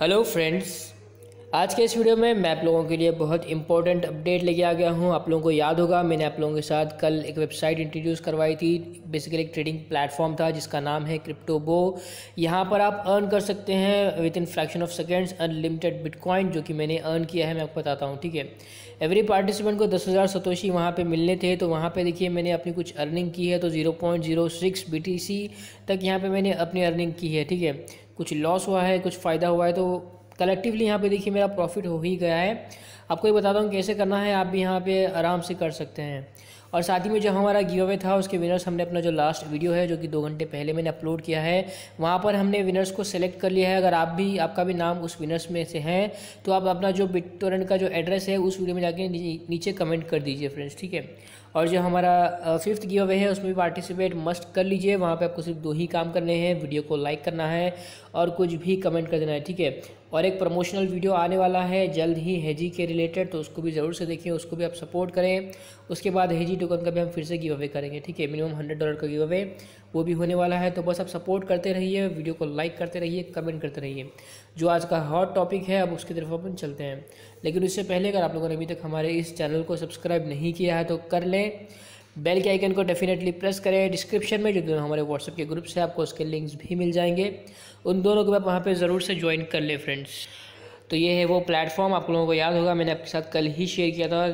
Hello friends आज के इस वीडियो में मैं आप लोगों के लिए बहुत इंपॉर्टेंट अपडेट लेके आ गया हूँ। आप लोगों को याद होगा, मैंने आप लोगों के साथ कल एक वेबसाइट इंट्रोड्यूस करवाई थी। बेसिकली एक ट्रेडिंग प्लेटफॉर्म था, जिसका नाम है क्रिप्टोबो यहाँ पर आप अर्न कर सकते हैं within fraction of seconds unlimited bitcoin जो कि मैंने अर्न किया है, मैं आपको बताता हूँ, ठीक है? एवरी पार्टिसिपेंट को दस हज़ार सतोशी वहाँ पर मिलने थे तो वहाँ पर देखिए मैंने अपनी कुछ अर्निंग की है तो zero point zero six B T C तक यहाँ पर मैंने अपनी अर्निंग की है, ठीक है? कुछ लॉस हुआ है, कुछ फ़ायदा हुआ है तो कलेक्टिवली यहाँ पे देखिए मेरा प्रॉफिट हो ही गया है। आपको ये बताता हूँ कैसे करना है, आप भी यहाँ पे आराम से कर सकते हैं। और साथ ही में जो हमारा गिव अवे था, उसके विनर्स हमने अपना जो लास्ट वीडियो है, जो कि दो घंटे पहले मैंने अपलोड किया है, वहाँ पर हमने विनर्स को सेलेक्ट कर लिया है। अगर आप भी, आपका भी नाम उस विनर्स में से हैं तो आप अपना जो बिटोरेंट का जो एड्रेस है, उस वीडियो में जाके नीचे कमेंट कर दीजिए फ्रेंड्स ठीक है? और जो हमारा फिफ्थ गिव अवे है, उसमें भी पार्टिसिपेट मस्ट कर लीजिए। वहाँ पे आपको सिर्फ़ दो ही काम करने हैं वीडियो को लाइक करना है और कुछ भी कमेंट कर देना है, ठीक है? और एक प्रमोशनल वीडियो आने वाला है, जल्द ही हैजी के रिलेटेड तो उसको भी ज़रूर से देखिए, उसको भी आप सपोर्ट करें। उसके बाद हेजी टोकन का भी हम फिर से गिव अवे करेंगे, ठीक है? मिनिमम हंड्रेड डॉलर का गिव अवे वो भी होने वाला है। तो बस आप सपोर्ट करते रहिए वीडियो को लाइक करते रहिए कमेंट करते रहिए। जो आज का हॉट टॉपिक है, अब उसकी तरफ़ अपन चलते हैं। लेकिन उससे पहले अगर आप लोगों ने अभी तक हमारे इस चैनल को सब्सक्राइब नहीं किया है तो कर लें। बेल के आइकन को डेफिनेटली प्रेस करें। डिस्क्रिप्शन में जो दोनों हमारे व्हाट्सएप के ग्रुप्स है, आपको उसके लिंक्स भी मिल जाएँगे। उन दोनों को आप वहाँ पे ज़रूर से ज्वाइन कर लें फ्रेंड्स तो ये है वो प्लेटफॉर्म आप लोगों को याद होगा, मैंने आपके साथ कल ही शेयर किया था,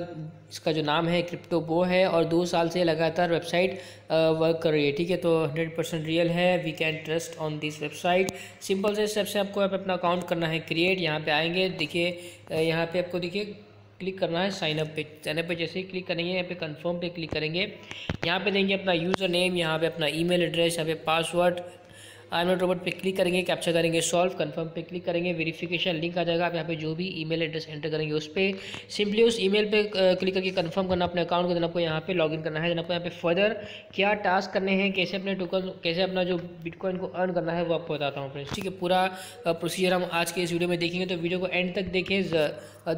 इसका जो नाम है क्रिप्टो बो है और दो साल से लगातार वेबसाइट वर्क कर रही है, ठीक है? तो हंड्रेड परसेंट रियल है we can trust on this website simple से स्टेप से आपको अपना अकाउंट करना है क्रिएट यहाँ पे आएँगे, देखिए यहाँ पे आपको देखिए क्लिक करना है साइन अप पे साइन अप पे जैसे ही क्लिक करेंगे, यहाँ पे कंफर्म पे क्लिक करेंगे, यहाँ पे देंगे अपना यूज़र नेम यहाँ पे अपना ईमेल एड्रेस यहाँ पे पासवर्ड आई नोट रोबोट पे क्लिक करेंगे कैप्चर करेंगे सॉल्व कंफर्म पे क्लिक करेंगे वेरिफिकेशन लिंक आ जाएगा। आप यहाँ पे जो भी ईमेल एड्रेस एंटर करेंगे, उस पर सिंपली उस ईमेल पे क्लिक करके कंफर्म करना अपने अकाउंट को देना आपको यहाँ पे लॉगिन करना है। देन आपको यहाँ पे फर्दर क्या टास्क करने हैं, कैसे अपने टोकन कैसे अपना जो बिटकॉइन को अर्न करना है, वो आपको बताता हूँ फ्रेंड्स ठीक है, पूरा प्रोसीजर हम आज के इस वीडियो में देखेंगे तो वीडियो को एंड तक देखें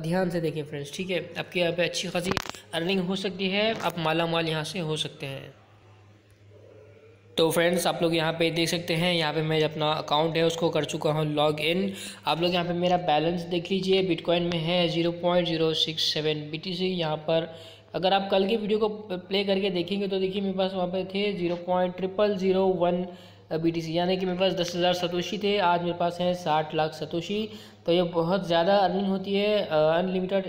ध्यान से देखें फ्रेंड्स ठीक है, आपके यहाँ पे अच्छी खासी अर्निंग हो सकती है, आप माला माल यहाँ से हो सकते हैं। तो फ्रेंड्स आप लोग यहाँ पे देख सकते हैं, यहाँ पे मैं अपना अकाउंट है, उसको कर चुका हूँ लॉग इन आप लोग यहाँ पे मेरा बैलेंस देख लीजिए बिटकॉइन में है zero point zero six seven B T C यहाँ पर अगर आप कल की वीडियो को प्ले करके देखेंगे तो देखिए मेरे पास वहाँ पे थे zero point triple zero one B T C यानी कि मेरे पास दस हज़ार सतोशी थे, आज मेरे पास हैं साठ लाख सतोशी। तो ये बहुत ज़्यादा अर्निंग होती है अनलिमिटेड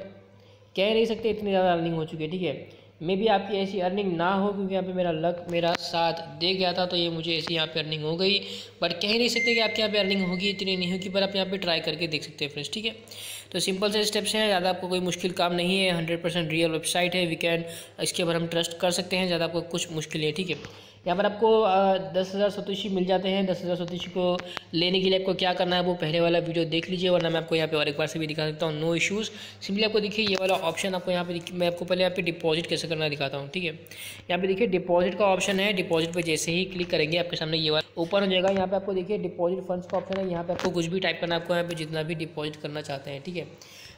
कह नहीं सकते इतनी ज़्यादा अर्निंग हो चुकी है, ठीक है? मे भी आपकी ऐसी अर्निंग ना हो क्योंकि यहाँ पे मेरा लक मेरा साथ दे गया था तो ये मुझे ऐसी यहाँ पे अर्निंग हो गई। बट कह नहीं सकते कि आपके यहाँ पे अर्निंग होगी इतनी नहीं होगी, पर आप यहाँ पे ट्राई करके देख सकते हैं फ्रेंड्स ठीक है? तो सिंपल से स्टेप्स हैं, ज़्यादा आपको कोई मुश्किल काम नहीं है हंड्रेड परसेंट रियल वेबसाइट है वी कैन इसके ऊपर हम ट्रस्ट कर सकते हैं, ज़्यादा आपको कुछ मुश्किल है, ठीक है? यहाँ पर आपको दस हज़ार सतोशी मिल जाते हैं। दस हज़ार सतोशी को लेने के लिए आपको क्या करना है, वो पहले वाला वीडियो देख लीजिए, वरना मैं आपको यहाँ पे और एक बार से भी दिखा सकता हूँ। नो इशूज़ सिंपली आपको देखिए, ये वाला ऑप्शन आपको यहाँ पे मैं आपको पहले यहाँ पे डिपॉजिट कैसे करना दिखाता हूँ, ठीक है? यहाँ पे देखिए डिपॉजिट का ऑप्शन है। डिपॉजिट पर जैसे ही क्लिक करेंगे, आपके सामने ये वाला ओपन हो जाएगा। यहाँ पे आपको देखिए डिपॉजिट फंड्स का ऑप्शन है। यहाँ पे आपको कुछ भी टाइप करना आपको यहाँ पे जितना भी डिपॉजिट करना चाहते हैं, ठीक है?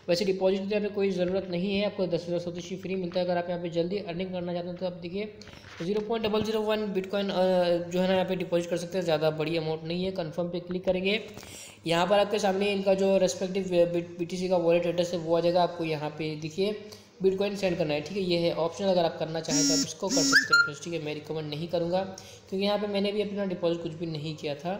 वैसे डिपॉजिट की कोई ज़रूरत नहीं है, आपको दस हज़ार सतोशी फ्री मिलता है, अगर आप यहाँ पे जल्दी अर्निंग करना चाहते हैं तो आप देखिए zero point double zero one bitcoin जो है ना यहाँ पे डिपॉजिट कर सकते हैं, ज़्यादा बड़ी अमाउंट नहीं है कंफर्म पे क्लिक करेंगे। यहाँ पर आपके सामने इनका जो रेस्पेक्टिव बी का वॉलेट एड्रेस है, वो आ जाएगा आपको यहाँ पे, देखिए बिटकॉइन सेंड करना है, ठीक है, ये है ऑप्शन अगर आप करना चाहें तो आप इसको कर सकते हैं, ठीक है, मैं रिकमेंड नहीं करूँगा, क्योंकि यहाँ पर मैंने भी अपना डिपॉजिट कुछ भी नहीं किया था।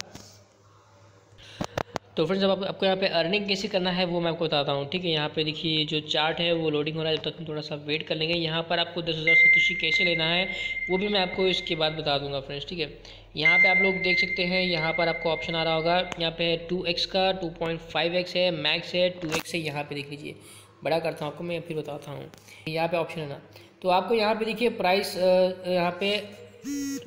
तो फ्रेंड्स अब आप, आपको यहाँ पे अर्निंग कैसे करना है वो मैं आपको बताता हूँ ठीक है? यहाँ पे देखिए जो चार्ट है वो लोडिंग हो रहा है जब तक हम थोड़ा सा वेट कर लेंगे। यहाँ पर आपको दस हज़ार सतोशी कैसे लेना है वो भी मैं आपको इसके बाद बता दूँगा फ्रेंड्स ठीक है? यहाँ पे आप लोग देख सकते हैं यहाँ पर आपको ऑप्शन आ रहा होगा। यहाँ पे टू एक्स का टू पॉइंट फाइव एक्स है मैक्स है टू एक्स है यहाँ पे देख लीजिए। बड़ा करता हूँ आपको मैं फिर बताता हूँ। यहाँ पे ऑप्शन है ना। तो आपको यहाँ पे देखिए प्राइस यहाँ पे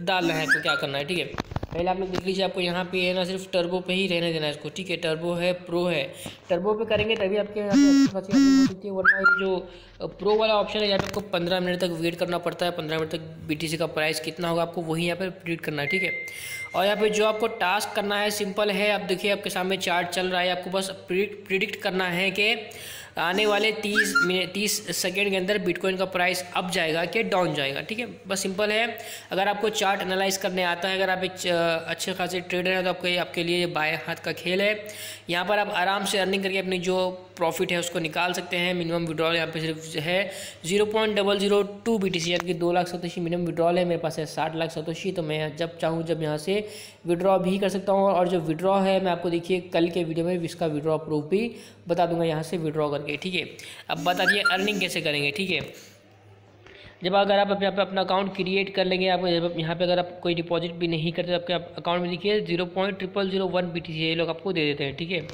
डालना है तो क्या करना है ठीक है? पहले आप लोग देख लीजिए, आपको यहाँ पे है ना सिर्फ़ टर्बो पे ही रहने देना है इसको, ठीक है? टर्बो है प्रो है। टर्बो पे करेंगे तभी आपके यहाँ पे अच्छी सकती है। वरना ये जो प्रो वाला ऑप्शन है, यहाँ पे आपको पंद्रह मिनट तक वेट करना पड़ता है। पंद्रह मिनट तक बीटीसी का प्राइस कितना होगा, आपको वही यहाँ पर प्रिडिक्ट करना है, ठीक है? और यहाँ पे जो आपको टास्क करना है सिंपल है। आप देखिए, आपके सामने चार्ट चल रहा है। आपको बस प्रिडिक्ट करना है कि आने वाले तीस मिनट, तीस सेकेंड के अंदर बिटकॉइन का प्राइस अप जाएगा कि डाउन जाएगा, ठीक है? बस सिंपल है। अगर आपको चार्ट एनालाइज करने आता है, अगर आप एक अच्छे खासे ट्रेडर हैं तो आपके आपके लिए बाएँ हाथ का खेल है। यहाँ पर आप आराम से अर्निंग करके अपनी जो प्रॉफिट है, उसको निकाल सकते हैं। मिनिमम विड्रॉल यहाँ पे सिर्फ़ है zero point double zero two B T C यानी कि दो लाख सतोशी मिनिमम विड्रॉल है। मेरे पास है साठ लाख सतोशी तो मैं जब चाहूँ, जब यहाँ से विड्रॉ भी कर सकता हूँ। और जो विड्रॉ है, मैं आपको देखिए, कल के वीडियो में इसका विड्रॉ प्रूफ भी बता दूँगा यहाँ से विड्रॉ करके, ठीक है? अब बता दिए अर्निंग कैसे करेंगे, ठीक है? जब अगर आप यहाँ पे अपना अकाउंट क्रिएट कर लेंगे, आप यहाँ पे अगर आप कोई डिपॉजिट भी नहीं करते तो आपके अकाउंट में देखिए zero point triple zero one B T C ये लोग आपको दे देते हैं, ठीक है?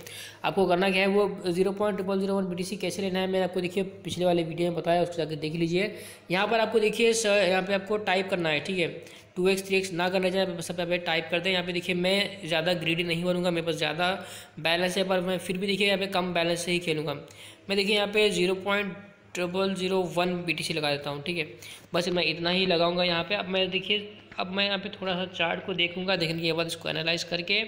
आपको करना क्या है, वो zero point triple zero one B T C कैसे लेना है, मैंने आपको देखिए पिछले वाले वीडियो में बताया, उसको जाकर देख लीजिए। यहाँ पर आपको देखिए यहाँ पे आपको टाइप करना है, ठीक है? टू एक्स थ्री एक्स ना करना चाहिए सब पे टाइप करते हैं। यहाँ पे देखिए मैं ज़्यादा ग्रीडी नहीं बनूँगा, मेरे पास ज़्यादा बैलेंस है, पर मैं फिर भी देखिए यहाँ पे कम बैलेंस से ही खेलूँगा। मैं देखिए यहाँ पे zero point triple zero one B T C लगा देता हूँ, ठीक है? बस मैं इतना ही लगाऊँगा यहाँ पे। अब मैं देखिए, अब मैं यहाँ पे थोड़ा सा चार्ट को देखूँगा, देखने के बाद इसको एनालाइज करके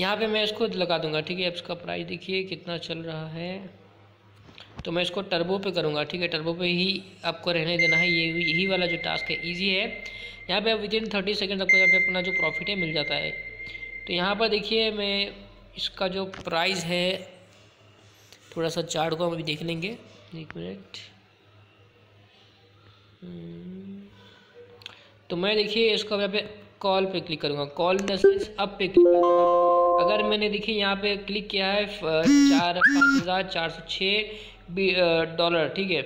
यहाँ पे मैं इसको लगा दूँगा, ठीक है? अब इसका प्राइस देखिए कितना चल रहा है। तो मैं इसको टर्बो पे करूँगा, ठीक है? टर्बो पे ही आपको रहने देना है। ये यही वाला जो टास्क है ईजी है। यहाँ पे विद इन थर्टी सेकेंड आपको यहाँ पे अपना जो प्रॉफिट है मिल जाता है। तो यहाँ पर देखिए मैं इसका जो प्राइस है, थोड़ा सा चार्ट को हम अभी देख लेंगे। एक मिनट हम्म, तो मैं देखिए इसको यहाँ पे कॉल पे क्लिक करूँगा। कॉल इन द सेंस अब पे क्लिक करूँगा। अगर मैंने देखिए यहाँ पे क्लिक किया है चार पाँच हज़ार चार सौ छः डॉलर ठीक है?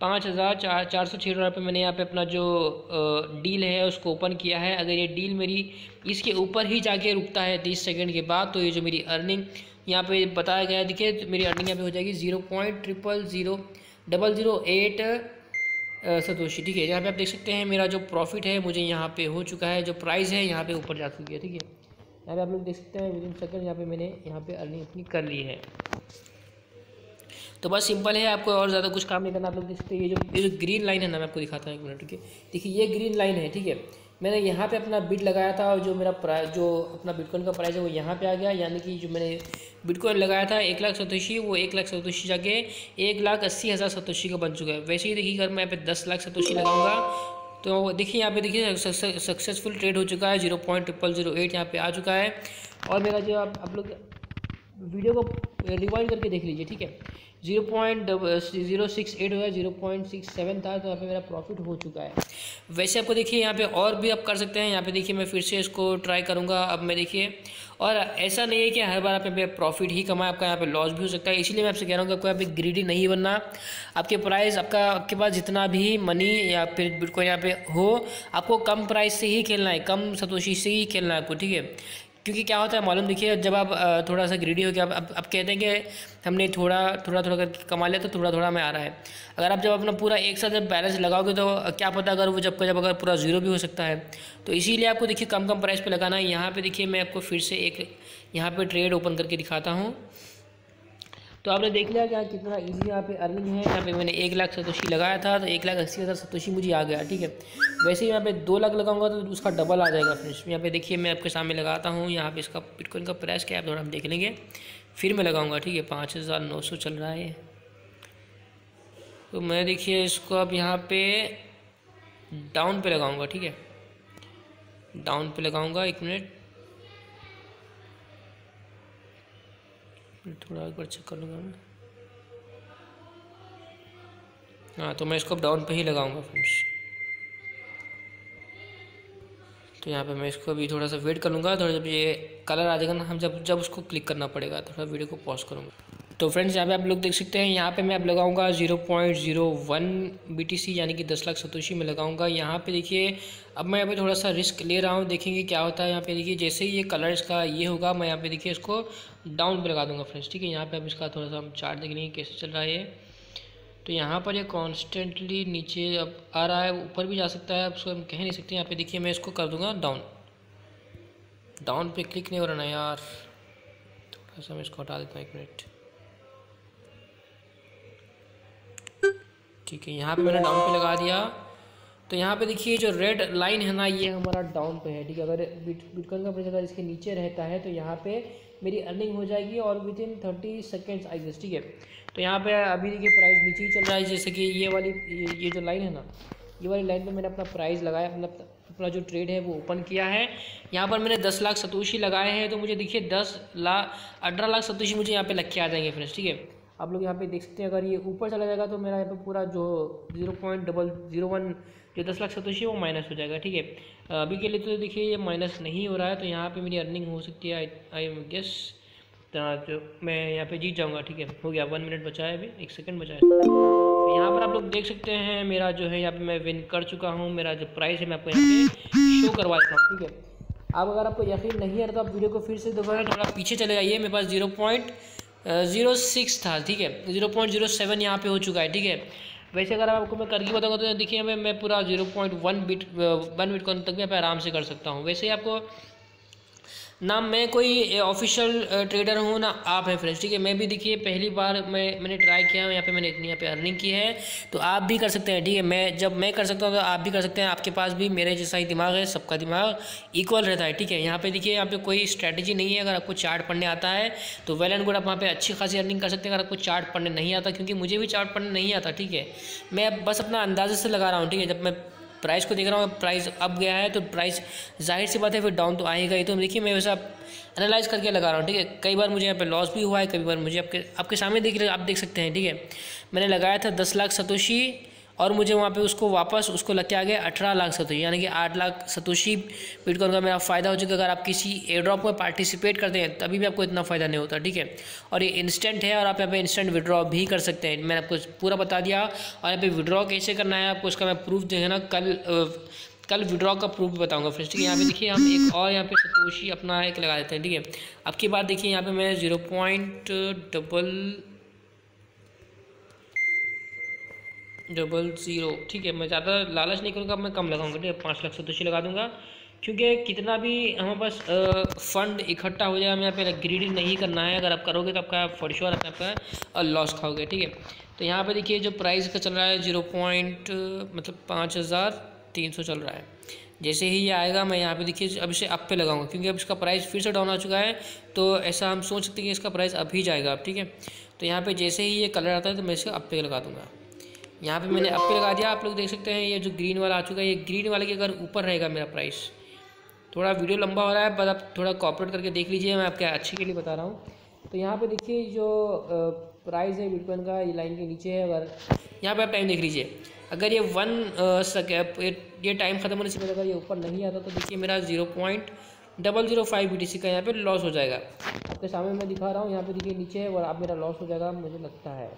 पाँच हज़ार चार चार सौ छः डॉलर पर मैंने यहाँ पे अपना जो डील है उसको ओपन किया है। अगर ये डील मेरी इसके ऊपर ही जाके रुकता है तीस सेकंड के बाद तो ये जो मेरी अर्निंग यहाँ पे बताया गया देखिए तो मेरी अर्निंग यहाँ पे हो जाएगी zero point triple zero double zero eight satoshi, ठीक है? यहाँ पे आप देख सकते हैं मेरा जो प्रॉफिट है, मुझे यहाँ पे हो चुका है, जो प्राइस है, यहाँ पे ऊपर जा चुकी है, ठीक है? यहाँ पे आप लोग देख सकते हैं विद इन सेकंड यहाँ पे मैंने यहाँ पे अर्निंग अपनी कर ली है। तो बस सिंपल है, आपको और ज़्यादा कुछ काम नहीं करना, आप लोग देख सकते हैं, ये जो ये जो ग्रीन लाइन है ना, मैं आपको दिखाता हूँ एक मिनट, ठीक है? देखिए, ये ग्रीन लाइन है, ठीक है? मैंने यहाँ पे अपना बिट लगाया था और जो मेरा प्राइस जो अपना बिटकॉइन का प्राइस है वो यहाँ पे आ गया। यानी कि जो मैंने बिटकॉइन लगाया था एक लाख सतोशी, वो एक लाख सतोशी जाके एक लाख अस्सी हज़ार सतोशी का बन चुका है। वैसे ही देखिए अगर मैं यहाँ पे दस लाख सतोशी लगाऊँगा। तो देखिए यहाँ पे देखिए सक्सेसफुल ट्रेड हो चुका है। Zero point triple zero eight यहाँ पे आ चुका है। और मेरा जो आप आप लोग वीडियो को रिवाइंड करके देख लीजिए, ठीक है? Zero point zero six eight हो गया ज़ीरो पॉइंट सिक्स सेवन था तो यहाँ पे मेरा प्रॉफिट हो चुका है। वैसे आपको देखिए, यहाँ पे और भी आप कर सकते हैं। यहाँ पे देखिए, मैं फिर से इसको ट्राई करूँगा। अब मैं देखिए, और ऐसा नहीं है कि हर बार आप यहाँ पे प्रॉफिट ही कमाए, आपका यहाँ पे लॉस भी हो सकता है। इसीलिए मैं आपसे कह रहा हूँ कि आपको यहाँ पे ग्रीडी नहीं बनना। आपके प्राइस आपका, आपके पास जितना भी मनी या फिर बिटकॉइन यहाँ पे हो, आपको कम प्राइस से ही खेलना है, कम सतोशी से ही खेलना है आपको, ठीक है? क्योंकि क्या होता है, मालूम देखिए, जब आप थोड़ा सा ग्रीडी हो गया अब अब कहते हैं कि हमने थोड़ा थोड़ा थोड़ा करके कमा लिया तो थोड़ा थोड़ा में आ रहा है। अगर आप जब अपना पूरा एक साथ जब बैलेंस लगाओगे तो क्या पता अगर वो जब का जब अगर पूरा ज़ीरो भी हो सकता है। तो इसीलिए आपको देखिए कम कम प्राइस पर लगाना। है यहाँ पर देखिए मैं आपको फिर से एक, यहाँ पर ट्रेड ओपन करके दिखाता हूँ। तो आपने देख लिया कि कितना इजी यहाँ पे अर्निंग है? यहाँ पे मैंने एक लाख सतोशी लगाया था तो एक लाख अस्सी हज़ार सतोशी मुझे आ गया, ठीक है? वैसे ही यहाँ पे दो लाख लगाऊँगा तो उसका डबल आ जाएगा फ्रेंड्स यहाँ पे देखिए मैं आपके सामने लगाता हूँ, यहाँ पे इसका बिटकॉइन का प्राइस क्या है थोड़ा हम देख लेंगे। फिर मैं लगाऊँगा, ठीक है? पाँच हज़ार नौ सौ चल रहा है। तो मैं देखिए इसको अब यहाँ पे डाउन पे लगाऊँगा, ठीक है? डाउन पे लगाऊँगा, एक मिनट थोड़ा एक बार चेक कर लूँगा मैं। हाँ तो मैं इसको डाउन पे ही लगाऊँगा फ्रेंड्स तो यहाँ पे मैं इसको अभी थोड़ा सा वेट कर लूँगा, थोड़ा जब ये कलर आ जाएगा ना, हम जब जब उसको क्लिक करना पड़ेगा, थोड़ा वीडियो को पॉज करूँगा। तो फ्रेंड्स यहाँ पे आप लोग देख सकते हैं, यहाँ पे मैं अब लगाऊँगा zero point zero one BTC यानी कि दस लाख सतोशी में लगाऊँगा। यहाँ पे देखिए, अब मैं यहाँ पे थोड़ा सा रिस्क ले रहा हूँ, देखेंगे क्या होता है। यहाँ पे देखिए, जैसे ही ये कलर इसका ये होगा, मैं यहाँ पे देखिए इसको डाउन पे लगा दूँगा फ्रेंड्स ठीक है। यहाँ पे अब इसका थोड़ा सा हम चार्ट देख लेंगे कैसे चल रहा है तो यहाँ पर ये कॉन्स्टेंटली नीचे अब आ रहा है, ऊपर भी जा सकता है अब उसको हम कह नहीं सकते। यहाँ पे देखिए, मैं इसको कर दूँगा डाउन डाउन पे क्लिक नहीं हो रहा ना यार। थोड़ा सा मैं इसको हटा देता हूँ एक मिनट ठीक है यहाँ पे मैंने डाउन पे लगा दिया। तो यहाँ पे देखिए जो रेड लाइन है ना ये हमारा डाउन पे है ठीक है। अगर बिटकॉइन का प्राइस अगर इसके नीचे रहता है तो यहाँ पे मेरी अर्निंग हो जाएगी और within thirty seconds I guess ठीक है। तो यहाँ पे अभी देखिए प्राइस नीचे ही चल रहा है जैसे कि ये वाली ये, ये जो लाइन है ना ये वाली लाइन पे मैंने अपना प्राइस लगाया अपना अपना जो ट्रेड है वो ओपन किया है। यहाँ पर मैंने दस लाख सतोशी लगाए हैं तो मुझे देखिए दस लाख अठारह लाख सतोशी मुझे यहाँ पे लग के आ जाएँगे फ्रेंड्स ठीक है। आप लोग यहाँ पे देख सकते हैं, अगर ये ऊपर चला जाएगा तो मेरा यहाँ पे पूरा जो zero point double zero one जो दस लाख सतोशी है वो माइनस हो जाएगा, ठीक है? अभी के लिए तो देखिए ये माइनस नहीं हो रहा है तो यहाँ पे मेरी अर्निंग हो सकती है आई गेस जो मैं यहाँ पे जीत जाऊँगा, ठीक है? हो गया, वन मिनट बचा है अभी, एक सेकेंड बचा है। तो यहाँ पर आप लोग देख सकते हैं, मेरा जो है यहाँ पे मैं विन कर चुका हूँ, मेरा जो प्राइस है मैं आपको यहाँ शो करवा देता हूँ, ठीक है? अब अगर आपको यकीन नहीं है तो आप वीडियो को फिर से दोबारा थोड़ा पीछे चले जाइए, मेरे पास ज़ीरो पॉइंट ज़ीरो सिक्स था, ठीक है? ज़ीरो पॉइंट ज़ीरो सेवन यहाँ पर हो चुका है, ठीक है? वैसे अगर आपको मैं करके बताऊँगा तो देखिए, मैं मैं पूरा zero point one bit one bit तक भी आराम से कर सकता हूँ। वैसे ही आपको ना मैं कोई ऑफिशियल ट्रेडर हूँ, ना आप हैं फ्रेंड्स ठीक है? मैं भी देखिए, पहली बार मैं, मैंने ट्राई किया यहाँ पे मैंने इतनी यहाँ पे अर्निंग की है तो आप भी कर सकते हैं, ठीक है? मैं, जब मैं कर सकता हूँ तो आप भी कर सकते हैं, आपके पास भी मेरे जैसा ही दिमाग है, सबका दिमाग इक्वल रहता है, ठीक है? यहाँ पे देखिए, यहाँ पे कोई स्ट्रैटेजी नहीं है, अगर आपको चार्ट पढ़ने आता है तो वेल एंड गुड आप वहाँ पे अच्छी खासी अर्निंग कर सकते हैं, अगर आपको चार्ट पढ़ने नहीं आता, क्योंकि मुझे भी चार्ट पढ़ने नहीं आता, ठीक है? मैं बस अपना अंदाजे से लगा रहा हूँ, ठीक है? जब मैं प्राइस को देख रहा हूँ प्राइस अप गया है तो प्राइस ज़ाहिर सी बात है, फिर डाउन तो आएगा ही। तो देखिए, मैं वैसा एनालाइज करके लगा रहा हूँ, ठीक है? कई बार मुझे यहाँ पे लॉस भी हुआ है, कई बार मुझे आपके आपके सामने देख आप देख सकते हैं, ठीक है? मैंने लगाया था दस लाख सतोशी और मुझे वहाँ पे उसको वापस, उसको लग के आ गया अठारह लाख सतोशी यानी कि आठ लाख सतोशी बिटकॉइन का मेरा फ़ायदा हो चुका अगर आप किसी एयर ड्रॉप में पार्टिसिपेट करते हैं, तभी भी आपको इतना फ़ायदा नहीं होता, ठीक है? और ये इंस्टेंट है और आप यहाँ पे इंस्टेंट विड्रॉ भी कर सकते हैं। मैंने आपको पूरा बता दिया और यहाँ पे विड्रॉ कैसे करना है आपको, उसका मैं प्रूफ जो है ना कल कल विड्रॉ का प्रूफ भी बताऊँगा फ्रेंड्स ठीक है? यहाँ पे देखिए हम एक और यहाँ पे सतोशी अपना एक लगा देते हैं, ठीक है? अब की बात देखिए, यहाँ पे मैं zero point double double zero ठीक है, मैं ज़्यादा लालच नहीं करूँगा, मैं कम लगाऊँगा। ठीक है, पाँच लाख सतोशी लगा दूँगा। क्योंकि कितना भी हमारे पास फंड इकट्ठा हो जाए, हमें यहाँ पे ग्रीडिंग नहीं करना है। अगर आप करोगे तो आपका फॉर श्योर आपका लॉस खाओगे। ठीक है तो यहाँ पे देखिए, जो प्राइस का चल रहा है ज़ीरो पॉइंट मतलब पाँच हज़ार तीन सौ चल रहा है। जैसे ही ये आएगा, मैं यहाँ पे देखिए, अब इसे अप पे लगाऊँगा। क्योंकि अब इसका प्राइस फिर से डाउन आ चुका है तो ऐसा हम सोच सकते हैं कि इसका प्राइस ही जाएगा अब। ठीक है तो यहाँ पे जैसे ही ये कलर आता है तो मैं इसे अप पे लगा दूँगा। यहाँ पे मैंने अप पे लगा दिया, आप लोग देख सकते हैं ये जो ग्रीन वाला आ चुका है, ये ग्रीन वाले के अगर ऊपर रहेगा मेरा प्राइस थोड़ा वीडियो लंबा हो रहा है बस आप थोड़ा कॉपरेट करके देख लीजिए, मैं आपके अच्छे के लिए बता रहा हूँ। तो यहाँ पे देखिए जो प्राइस है बिटकॉइन का, ये लाइन के नीचे है, अगर यहाँ पे आप टाइम देख लीजिए। अगर ये वन सक ये टाइम ख़त्म होने से पहले अगर ये ऊपर नहीं आता तो देखिए मेरा zero point double zero five B का यहाँ पे लॉस हो जाएगा। आपके सामने मैं दिखा रहा हूँ, यहाँ पे देखिए नीचे है और आप मेरा लॉस हो जाएगा, मुझे लगता है।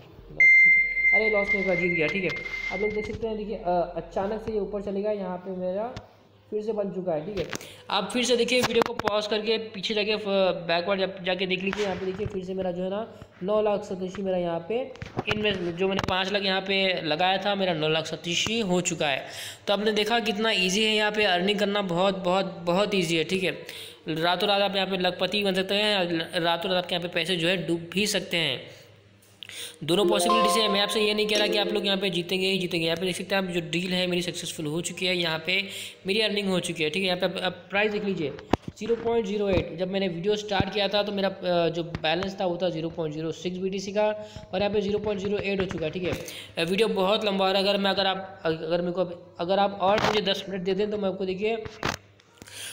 अरे लॉस नहीं जीत गया, ठीक है। आप लोग देख सकते हैं, देखिए अचानक से ये ऊपर चलेगा यहाँ पे मेरा फिर से बन चुका है, ठीक है। आप फिर से देखिए वीडियो को पॉज करके पीछे जाके बैकवर्ड जाके देख लीजिए, यहाँ पे देखिए, फिर से मेरा जो है ना, नौ लाख सतीशी मेरा यहाँ पे इनमें जो मैंने पाँच लाख यहाँ पे लगाया था, मेरा नौ लाख सतीशी हो चुका है। तो आपने देखा कितना ईजी है यहाँ पे अर्निंग करना, बहुत बहुत बहुत ईजी है, ठीक है। रातों रात आप यहाँ पे लखपति बन सकते हैं, रातों रात आपके यहाँ पे पैसे जो है डूब भी सकते हैं। दोनों पॉसिबिलिटी है। मैं आपसे ये नहीं कह रहा कि आप लोग यहाँ पे जीतेंगे ही जीतेंगे। यहाँ पे देख सकते हैं आप जो डील है मेरी सक्सेसफुल हो चुकी है यहाँ पे मेरी अर्निंग हो चुकी है ठीक है? यहाँ पे आप प्राइस देख लीजिए। ज़ीरो पॉइंट ज़ीरो एट जब मैंने वीडियो स्टार्ट किया था तो मेरा जो बैलेंस था वो था zero point zero six B T C का और यहाँ पे ज़ीरो पॉइंट ज़ीरो एट हो चुका है ठीक है? वीडियो बहुत लंबा हो रहा है। अगर मैं अगर आप अगर मेरे को अगर आप और मुझे दस मिनट दे दें तो मैं आपको देखिए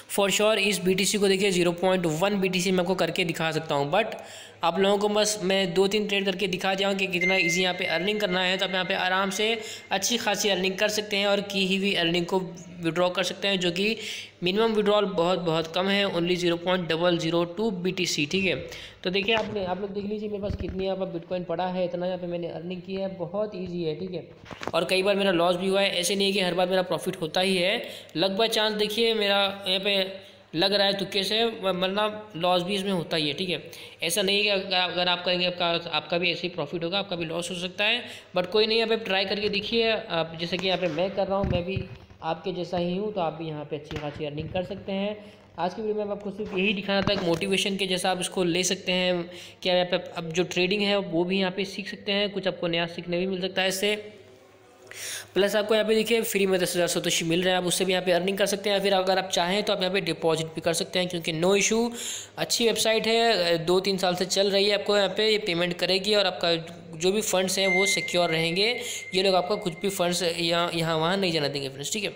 फॉर श्योर इस BTC को देखिए ज़ीरो पॉइंट वन बी मैं आपको करके दिखा सकता हूँ बट आप लोगों को बस मैं दो तीन ट्रेड करके दिखा जाऊँ कि कितना इजी यहाँ पे अर्निंग करना है तो आप यहाँ पे आराम से अच्छी खासी अर्निंग कर सकते हैं और की ही हुई अर्निंग को विड्रॉ कर सकते हैं, जो कि मिनिमम विड्रॉल बहुत बहुत कम है only zero point double zero two B T C ठीक है? तो देखिए आपने आप लोग देख लीजिए मेरे पास कितनी यहाँ पर बिटकॉइन पड़ा है, इतना यहाँ पे मैंने अर्निंग की है, बहुत ईजी है, ठीक है? और कई बार मेरा लॉस भी हुआ है, ऐसे नहीं है कि हर बार मेरा प्रॉफिट होता ही है, लगभग चांस देखिए मेरा यहाँ पे लग रहा है तुक्के से मतलब लॉस भी इसमें होता ही है, ठीक है? ऐसा नहीं है कि अगर आप करेंगे आपका आपका भी ऐसे ही प्रॉफिट होगा, आपका भी लॉस हो सकता है बट कोई नहीं आप ट्राई करके देखिए, आप जैसे कि यहाँ पे मैं कर रहा हूँ, मैं भी आपके जैसा ही हूँ तो आप भी यहाँ पे अच्छी खासी अर्निंग कर सकते हैं। आज की वीडियो में आपको सिर्फ़ यही दिखाना था एक मोटिवेशन के जैसा आप इसको ले सकते हैं, क्या यहाँ पे अब जो ट्रेडिंग है, वो भी यहाँ पे सीख सकते हैं, कुछ आपको नया सीखने भी मिल सकता है इससे। प्लस आपको यहाँ पे देखिए फ्री में दस हज़ार सतोशी मिल रहे हैं, आप उससे भी यहाँ पे अर्निंग कर सकते हैं फिर अगर आप चाहें तो आप यहाँ पे डिपॉजिट भी कर सकते हैं क्योंकि नो इशू अच्छी वेबसाइट है, दो तीन साल से चल रही है आपको यहाँ पे, ये पेमेंट करेगी और आपका जो भी फंड्स हैं वो सिक्योर रहेंगे। ये लोग आपका कुछ भी फंड्स यहाँ यहाँ वहाँ नहीं जाना देंगे फ्रेंड्स ठीक है?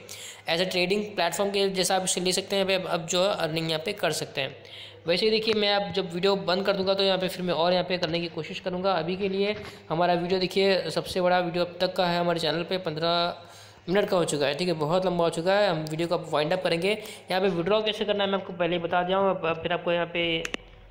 एज अ ट्रेडिंग प्लेटफॉर्म के जैसा आप इसे ले सकते हैं अब जो है अर्निंग यहाँ पे कर सकते हैं। वैसे ही देखिए, मैं अब जब वीडियो बंद कर दूँगा तो यहाँ पे फिर मैं और यहाँ पे करने की कोशिश करूँगा। अभी के लिए हमारा वीडियो देखिए, सबसे बड़ा वीडियो अब तक का है हमारे चैनल पे। पंद्रह मिनट का हो चुका है, ठीक है? बहुत लंबा हो चुका है। हम वीडियो को वाइंड अप करेंगे। यहाँ पर विड्रॉ कैसे करना है, मैं आपको पहले ही बता दिया हूँ। फिर आपको यहाँ पर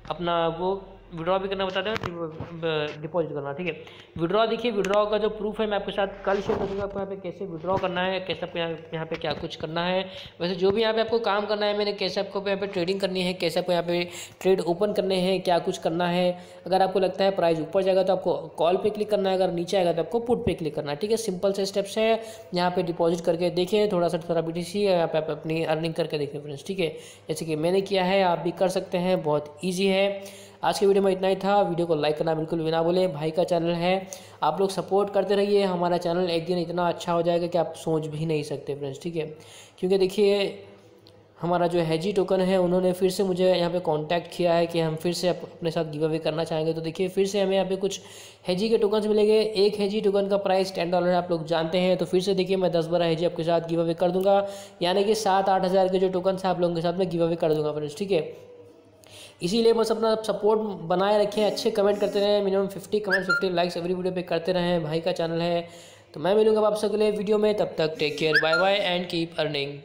अपना वो विड्रॉ भी करना बता दें डिपॉजिट करना, ठीक है? विड्रॉ देखिए विड्रॉ का जो प्रूफ है, मैं आपके साथ कल शेयर करूँगा आपको यहाँ पे कैसे विड्रॉ करना है, कैसे आपको यहाँ यहाँ पे क्या कुछ करना है। वैसे जो भी यहाँ पे आपको काम करना है, मैंने कैसे आपको यहाँ पे ट्रेडिंग करनी है, कैसे आपको यहाँ पे ट्रेड ओपन करने हैं, क्या कुछ करना है, अगर आपको लगता है प्राइस ऊपर जाएगा तो आपको कॉल पर क्लिक करना है, अगर नीचे आएगा तो आपको पुट पर क्लिक करना है, ठीक है? सिंपल से स्टेप्स है, यहाँ पर डिपॉजिट करके देखें थोड़ा सा थोड़ा बी टी यहाँ पे आप अपनी अर्निंग करके देखें फ्रेंड्स ठीक है? जैसे कि मैंने किया है, आप भी कर सकते हैं, बहुत ईजी है। आज के वीडियो में इतना ही था। वीडियो को लाइक करना बिल्कुल भी ना बोले भाई का चैनल है। आप लोग सपोर्ट करते रहिए। हमारा चैनल एक दिन इतना अच्छा हो जाएगा कि आप सोच भी नहीं सकते फ्रेंड्स, ठीक है? क्योंकि देखिए, हमारा जो हैजी टोकन है, उन्होंने फिर से मुझे यहाँ पे कांटेक्ट किया है कि हम फिर से अपने साथ गिव अवे करना चाहेंगे। तो देखिए, फिर से हमें यहाँ पे कुछ हैजी के टोकन मिलेंगे। एक हैजी टोकन का प्राइस टेन डॉलर है, आप लोग जानते हैं। तो फिर से देखिए, मैं दस बारह हैजी आपके साथ गिव अवे कर दूँगा। यानी कि सात आठ हज़ार के जो टोकन है, आप लोगों के साथ मैं गिव अवे कर दूँगा फ्रेंड्स, ठीक है? इसीलिए बस अपना सपोर्ट बनाए रखें, अच्छे कमेंट करते रहें minimum fifty comment fifty likes every video पे करते रहें, भाई का चैनल है। तो मैं मिलूँगा सबके लिए वीडियो में, तब तक take care bye bye and keep earning